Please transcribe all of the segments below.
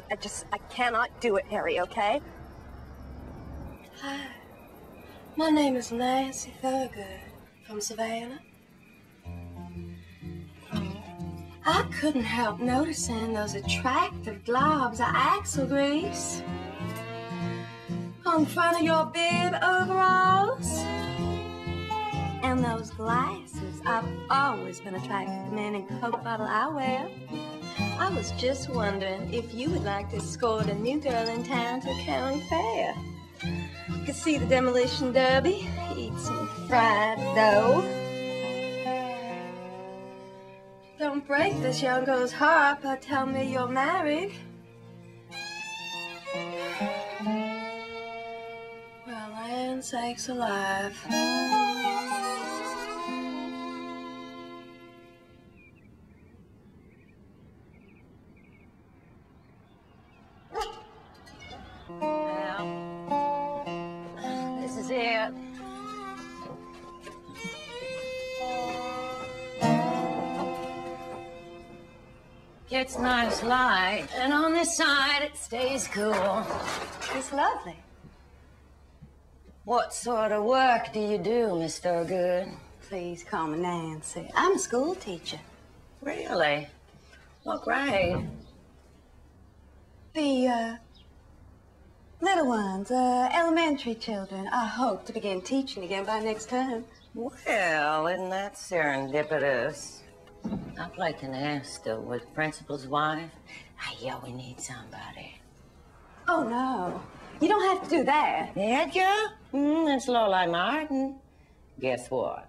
I, I just, I cannot do it, Harry, okay? Hi. My name is Nancy Thurgood from Savannah. I couldn't help noticing those attractive globs of axle grease on front of your bib overalls. And those glasses. I've always been attracted to men in Coke bottle eyewear. I was just wondering if you would like to escort a new girl in town to a county fair. You could see the demolition derby, eat some fried dough. Don't break this young girl's heart by telling me you're married. Well, land sakes alive. Well, this is it. Gets nice light, and on this side it stays cool. It's lovely. What sort of work do you do, Miss Thurgood? Please call me Nancy. I'm a school teacher. Really? What grade? The, uh, little ones, uh, elementary children. I hope to begin teaching again by next term. Well, isn't that serendipitous? I play canasta with principal's wife. I yeah, we need somebody. Oh, no. You don't have to do that. Did you? Mm, it's Lorelei Martin. Guess what?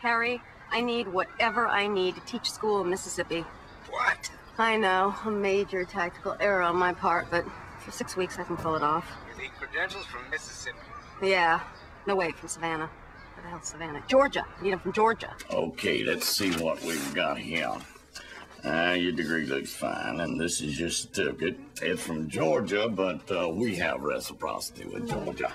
Harry, I need whatever I need to teach school in Mississippi. What? I know, a major tactical error on my part, but for six weeks I can pull it off. You need credentials from Mississippi. Yeah. No, wait, from Savannah. Where the hell's Savannah? Georgia. I need them from Georgia. Okay, let's see what we've got here. Uh, your degree looks fine, and this is your certificate. It's from Georgia, but uh, we have reciprocity with Georgia.